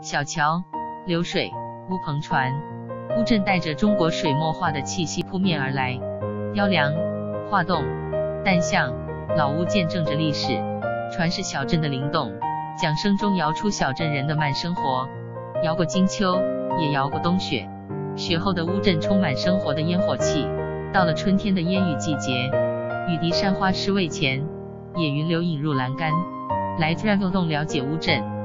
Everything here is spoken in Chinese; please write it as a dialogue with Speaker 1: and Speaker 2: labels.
Speaker 1: 小桥流水乌篷船，乌镇带着中国水墨画的气息扑面而来。雕梁画栋、蛋巷、老屋见证着历史，船是小镇的灵动。桨声中摇出小镇人的慢生活，摇过金秋，也摇过冬雪。雪后的乌镇充满生活的烟火气。到了春天的烟雨季节，雨滴山花湿未前，野云流引入栏杆。来 Travel 洞了解乌镇。